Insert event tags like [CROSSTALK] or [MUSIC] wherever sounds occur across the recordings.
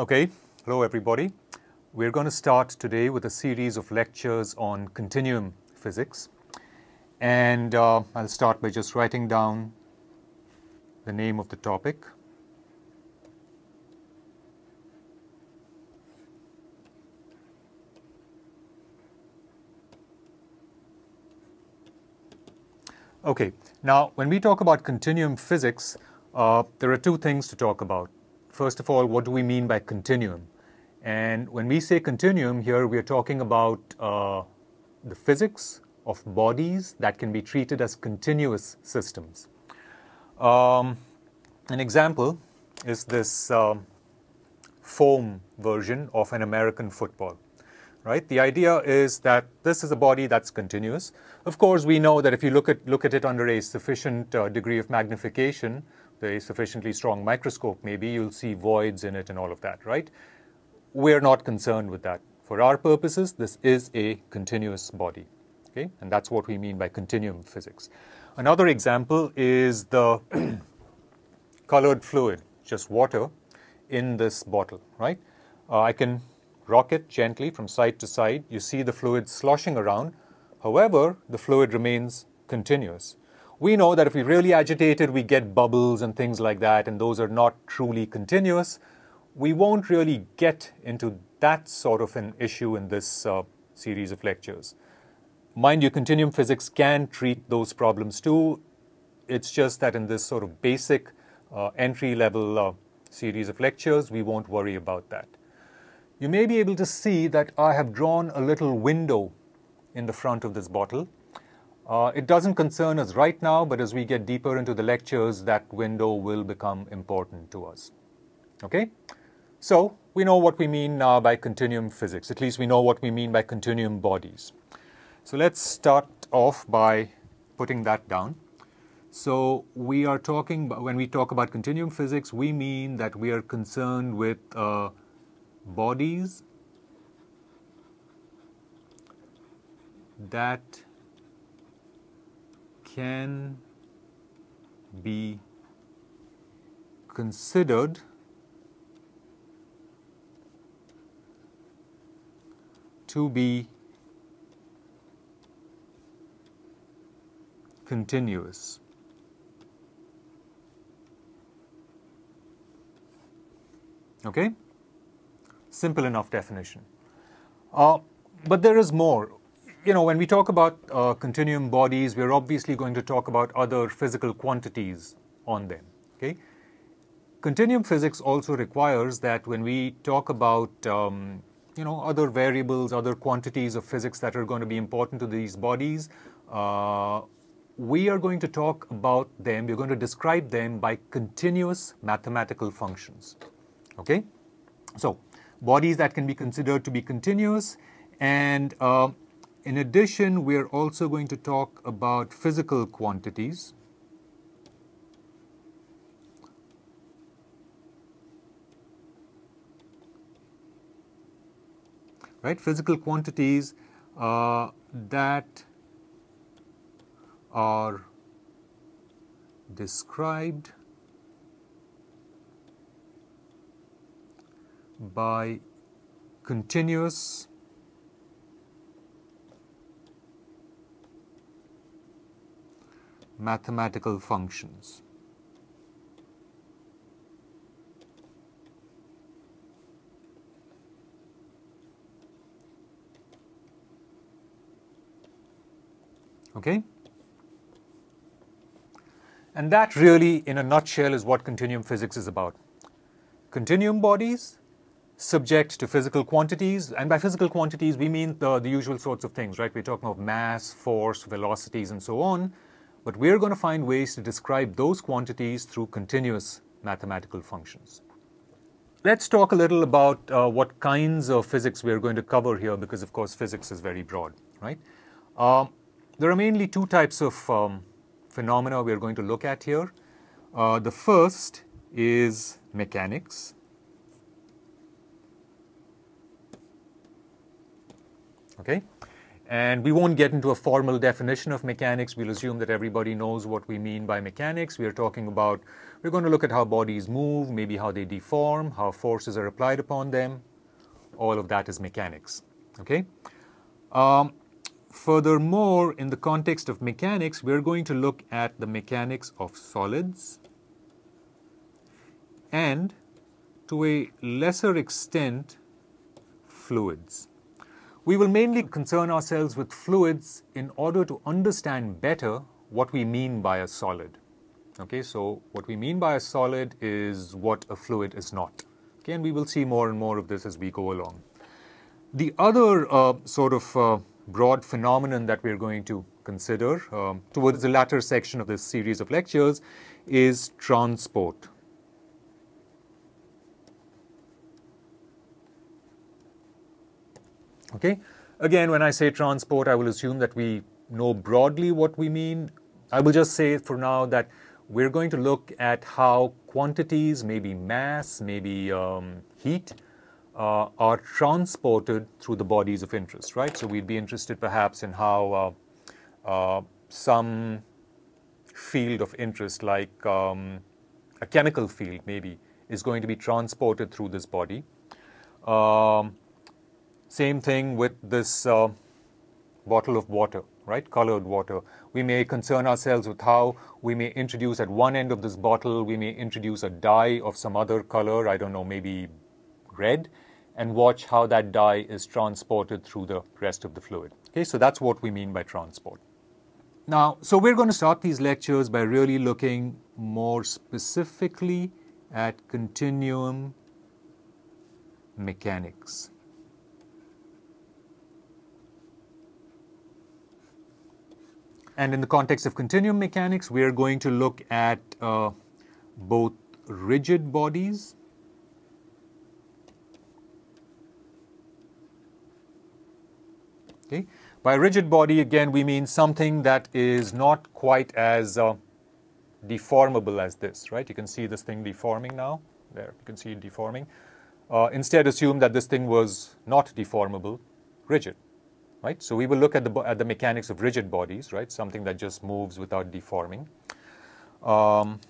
Okay, hello everybody. We're going to start today with a series of lectures on continuum physics. And uh, I'll start by just writing down the name of the topic. Okay, now when we talk about continuum physics, uh, there are two things to talk about. First of all, what do we mean by continuum? And when we say continuum here, we are talking about uh, the physics of bodies that can be treated as continuous systems. Um, an example is this um, foam version of an American football right? The idea is that this is a body that's continuous. Of course, we know that if you look at, look at it under a sufficient uh, degree of magnification, a sufficiently strong microscope maybe, you'll see voids in it and all of that, right? We're not concerned with that. For our purposes, this is a continuous body, okay? And that's what we mean by continuum physics. Another example is the [CLEARS THROAT] colored fluid, just water in this bottle, right? Uh, I can rock it gently from side to side. You see the fluid sloshing around. However, the fluid remains continuous. We know that if we really agitate it, we get bubbles and things like that, and those are not truly continuous. We won't really get into that sort of an issue in this uh, series of lectures. Mind you, continuum physics can treat those problems too. It's just that in this sort of basic uh, entry level uh, series of lectures, we won't worry about that you may be able to see that I have drawn a little window in the front of this bottle. Uh, it doesn't concern us right now, but as we get deeper into the lectures, that window will become important to us. Okay? So, we know what we mean now by continuum physics. At least we know what we mean by continuum bodies. So, let's start off by putting that down. So, we are talking, when we talk about continuum physics, we mean that we are concerned with uh, bodies that can be considered to be continuous. Okay? Simple enough definition. Uh, but there is more. You know, when we talk about uh, continuum bodies, we're obviously going to talk about other physical quantities on them. Okay. Continuum physics also requires that when we talk about um, you know other variables, other quantities of physics that are going to be important to these bodies, uh, we are going to talk about them. We're going to describe them by continuous mathematical functions. Okay. So bodies that can be considered to be continuous. And uh, in addition, we're also going to talk about physical quantities. Right, physical quantities uh, that are described by continuous mathematical functions. Okay? And that really, in a nutshell, is what continuum physics is about. Continuum bodies subject to physical quantities. And by physical quantities, we mean the, the usual sorts of things, right? We're talking of mass, force, velocities, and so on. But we're going to find ways to describe those quantities through continuous mathematical functions. Let's talk a little about uh, what kinds of physics we're going to cover here, because of course physics is very broad, right? Uh, there are mainly two types of um, phenomena we're going to look at here. Uh, the first is mechanics, Okay? And we won't get into a formal definition of mechanics. We'll assume that everybody knows what we mean by mechanics. We are talking about, we're going to look at how bodies move, maybe how they deform, how forces are applied upon them. All of that is mechanics. Okay? Um, furthermore, in the context of mechanics, we're going to look at the mechanics of solids and, to a lesser extent, fluids. We will mainly concern ourselves with fluids in order to understand better what we mean by a solid. Okay, so what we mean by a solid is what a fluid is not. Okay, and we will see more and more of this as we go along. The other uh, sort of uh, broad phenomenon that we're going to consider um, towards the latter section of this series of lectures is transport. Okay. Again, when I say transport, I will assume that we know broadly what we mean. I will just say for now that we're going to look at how quantities, maybe mass, maybe um, heat, uh, are transported through the bodies of interest, right? So we'd be interested perhaps in how uh, uh, some field of interest, like um, a chemical field maybe, is going to be transported through this body. Um, same thing with this uh, bottle of water, right? Colored water. We may concern ourselves with how we may introduce at one end of this bottle, we may introduce a dye of some other color, I don't know, maybe red, and watch how that dye is transported through the rest of the fluid. Okay, so that's what we mean by transport. Now, so we're going to start these lectures by really looking more specifically at continuum mechanics. And in the context of continuum mechanics, we are going to look at uh, both rigid bodies Okay. By rigid body, again, we mean something that is not quite as uh, deformable as this, right? You can see this thing deforming now. There, you can see it deforming. Uh, instead, assume that this thing was not deformable, rigid right? So we will look at the, at the mechanics of rigid bodies, right? Something that just moves without deforming. Um,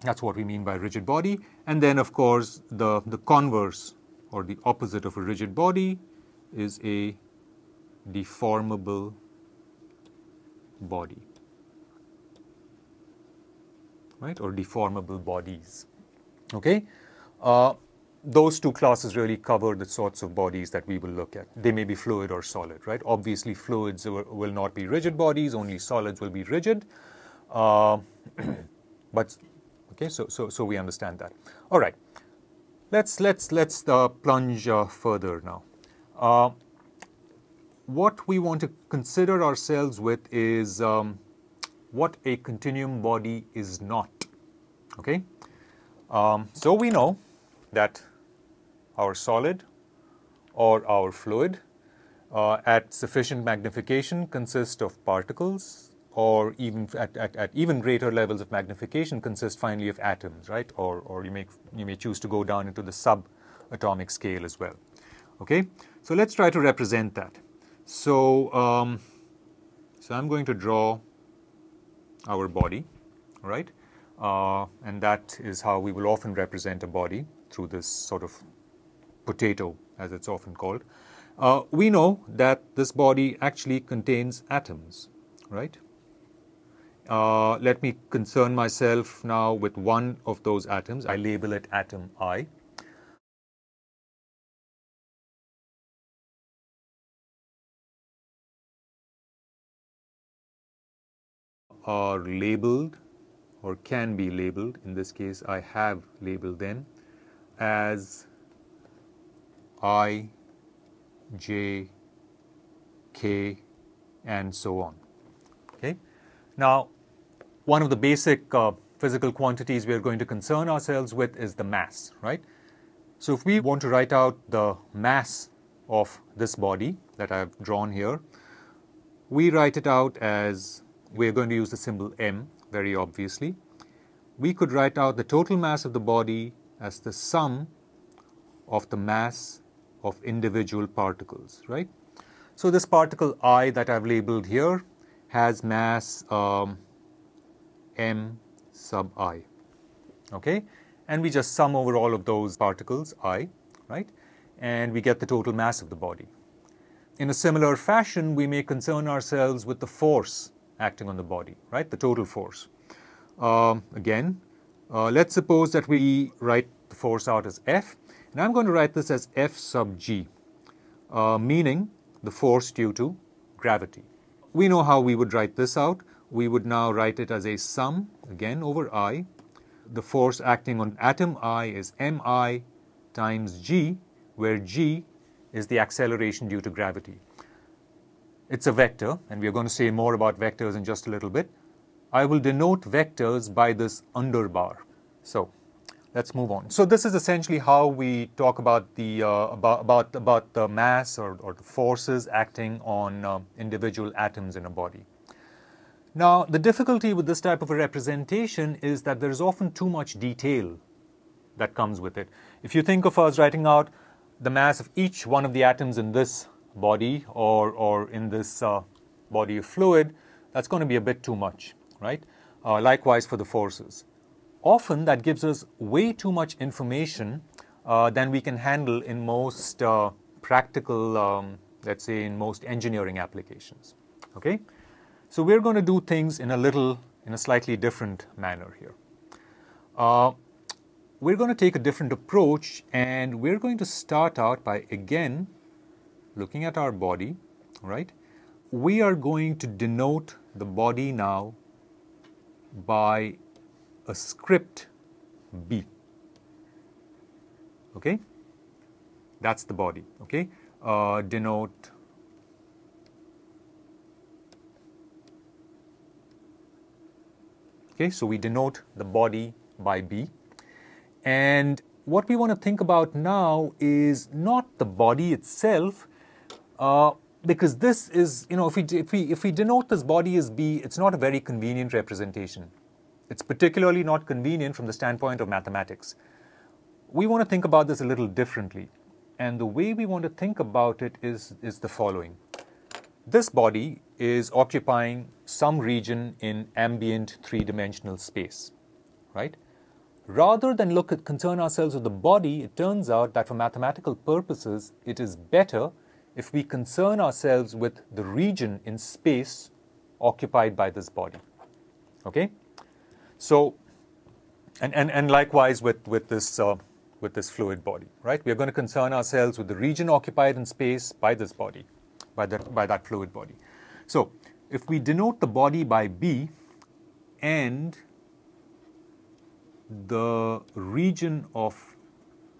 that's what we mean by rigid body. And then, of course, the, the converse or the opposite of a rigid body is a deformable body, right? Or deformable bodies. Okay. Uh, those two classes really cover the sorts of bodies that we will look at. They may be fluid or solid, right? Obviously, fluids will not be rigid bodies, only solids will be rigid. Uh, [CLEARS THROAT] but, okay, so, so, so we understand that. All right, let's, let's, let's uh, plunge uh, further now. Uh, what we want to consider ourselves with is um, what a continuum body is not, okay? Um, so we know that our solid or our fluid uh, at sufficient magnification consist of particles or even at, at, at, even greater levels of magnification consist finally of atoms, right? Or, or you, may, you may choose to go down into the subatomic scale as well. Okay, so let's try to represent that. So, um, so I'm going to draw our body, right? Uh, and that is how we will often represent a body through this sort of potato, as it's often called, uh, we know that this body actually contains atoms, right? Uh, let me concern myself now with one of those atoms. I label it atom I. Are labeled or can be labeled, in this case I have labeled them as I, J, K, and so on. Okay. Now, one of the basic uh, physical quantities we are going to concern ourselves with is the mass, right? So if we want to write out the mass of this body that I've drawn here, we write it out as we're going to use the symbol m very obviously. We could write out the total mass of the body as the sum of the mass of individual particles, right? So this particle i that I've labeled here has mass um, m sub i. Okay, and we just sum over all of those particles i, right, and we get the total mass of the body. In a similar fashion, we may concern ourselves with the force acting on the body, right, the total force. Um, again, uh, let's suppose that we write the force out as F, and I'm going to write this as F sub g, uh, meaning the force due to gravity. We know how we would write this out. We would now write it as a sum, again, over I. The force acting on atom I is mi times g, where g is the acceleration due to gravity. It's a vector, and we are going to say more about vectors in just a little bit. I will denote vectors by this underbar. So let's move on. So this is essentially how we talk about the uh, about, about about the mass or, or the forces acting on uh, individual atoms in a body. Now the difficulty with this type of a representation is that there is often too much detail that comes with it. If you think of us writing out the mass of each one of the atoms in this body or or in this uh, body of fluid, that's going to be a bit too much right? Uh, likewise for the forces. Often that gives us way too much information uh, than we can handle in most uh, practical, um, let's say in most engineering applications, okay? So we're going to do things in a little, in a slightly different manner here. Uh, we're going to take a different approach and we're going to start out by again looking at our body, right? We are going to denote the body now by a script B. Okay? That's the body. Okay? Uh, denote Okay, so we denote the body by B. And what we want to think about now is not the body itself, uh, because this is, you know, if we, if, we, if we denote this body as B, it's not a very convenient representation. It's particularly not convenient from the standpoint of mathematics. We want to think about this a little differently. And the way we want to think about it is, is the following. This body is occupying some region in ambient three-dimensional space, right? Rather than look at concern ourselves with the body, it turns out that for mathematical purposes, it is better if we concern ourselves with the region in space occupied by this body. Okay? So, and, and, and likewise with, with, this, uh, with this fluid body, right? We are going to concern ourselves with the region occupied in space by this body, by that, by that fluid body. So, if we denote the body by B and the region of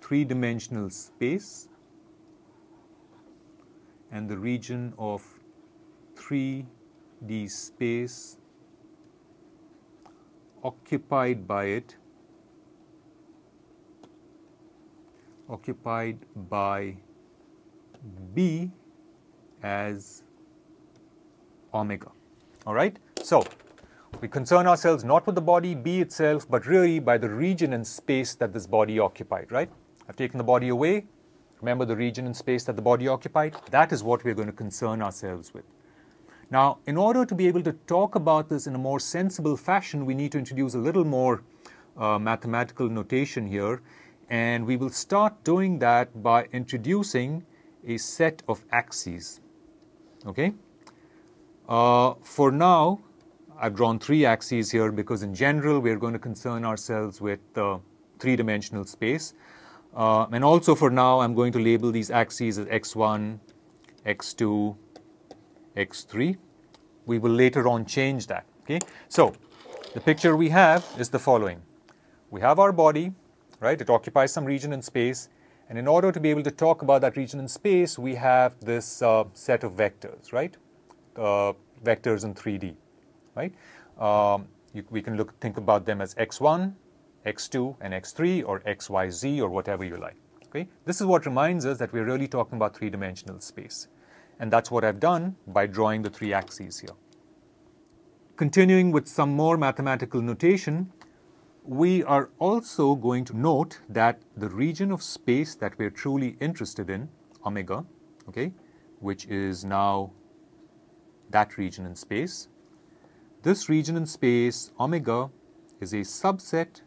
three-dimensional space and the region of 3D space occupied by it occupied by B as omega. All right? So, we concern ourselves not with the body B itself, but really by the region and space that this body occupied, right? I've taken the body away, Remember the region and space that the body occupied? That is what we're going to concern ourselves with. Now, in order to be able to talk about this in a more sensible fashion, we need to introduce a little more uh, mathematical notation here. And we will start doing that by introducing a set of axes. Okay? Uh, for now, I've drawn three axes here because in general, we're going to concern ourselves with uh, three-dimensional space. Uh, and also for now, I'm going to label these axes as x1, x2, x3. We will later on change that. Okay. So the picture we have is the following. We have our body, right? It occupies some region in space. And in order to be able to talk about that region in space, we have this uh, set of vectors, right? Uh, vectors in 3D, right? Um, you, we can look think about them as x1, x2 and x3 or xyz or whatever you like. Okay? This is what reminds us that we're really talking about three-dimensional space. And that's what I've done by drawing the three axes here. Continuing with some more mathematical notation, we are also going to note that the region of space that we're truly interested in, omega, okay, which is now that region in space. This region in space, omega, is a subset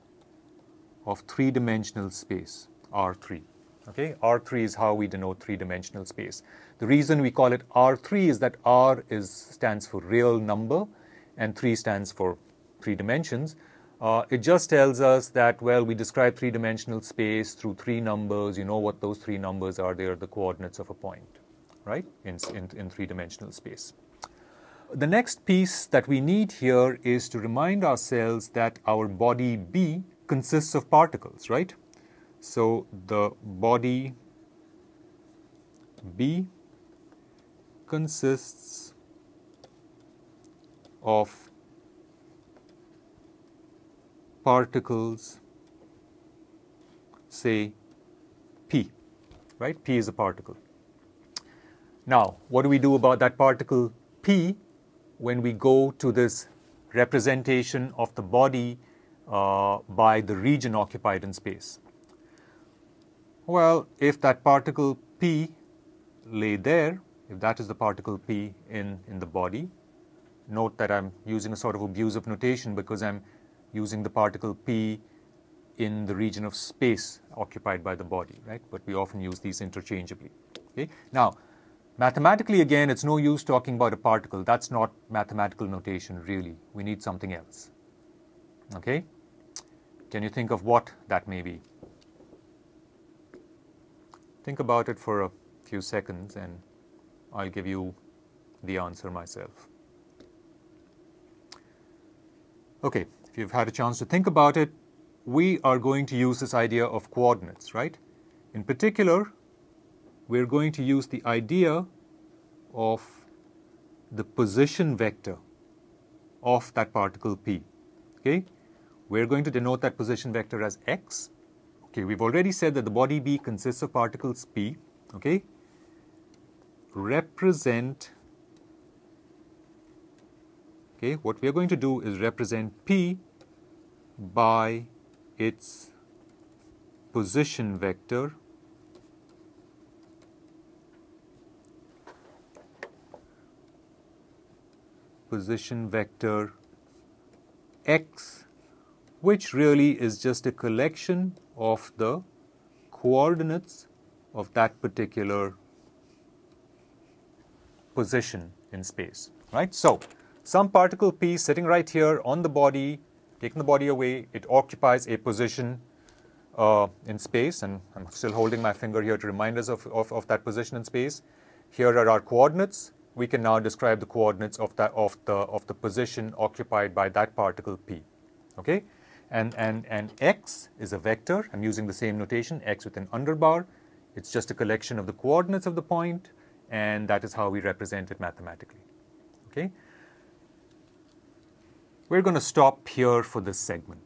of three-dimensional space, R3. Okay, R3 is how we denote three-dimensional space. The reason we call it R3 is that R is, stands for real number and 3 stands for three dimensions. Uh, it just tells us that, well, we describe three-dimensional space through three numbers. You know what those three numbers are. They are the coordinates of a point, right, in, in, in three-dimensional space. The next piece that we need here is to remind ourselves that our body B consists of particles, right? So the body B consists of particles, say P, right? P is a particle. Now, what do we do about that particle P when we go to this representation of the body uh, by the region occupied in space? Well, if that particle P lay there, if that is the particle P in, in the body, note that I'm using a sort of abusive notation because I'm using the particle P in the region of space occupied by the body, right? But we often use these interchangeably. Okay? Now, mathematically, again, it's no use talking about a particle. That's not mathematical notation, really. We need something else. Okay? Can you think of what that may be? Think about it for a few seconds and I'll give you the answer myself. Okay, if you've had a chance to think about it, we are going to use this idea of coordinates, right? In particular, we're going to use the idea of the position vector of that particle P. Okay? We're going to denote that position vector as x. Okay, we've already said that the body B consists of particles P. Okay? Represent Okay, what we are going to do is represent P by its position vector position vector x which really is just a collection of the coordinates of that particular position in space right so some particle P sitting right here on the body, taking the body away, it occupies a position uh, in space, and I'm still holding my finger here to remind us of, of, of, that position in space. Here are our coordinates. We can now describe the coordinates of, that, of, the, of the position occupied by that particle P. Okay? And, and, and x is a vector. I'm using the same notation, x with an underbar. It's just a collection of the coordinates of the point, and that is how we represent it mathematically. Okay? We're going to stop here for this segment.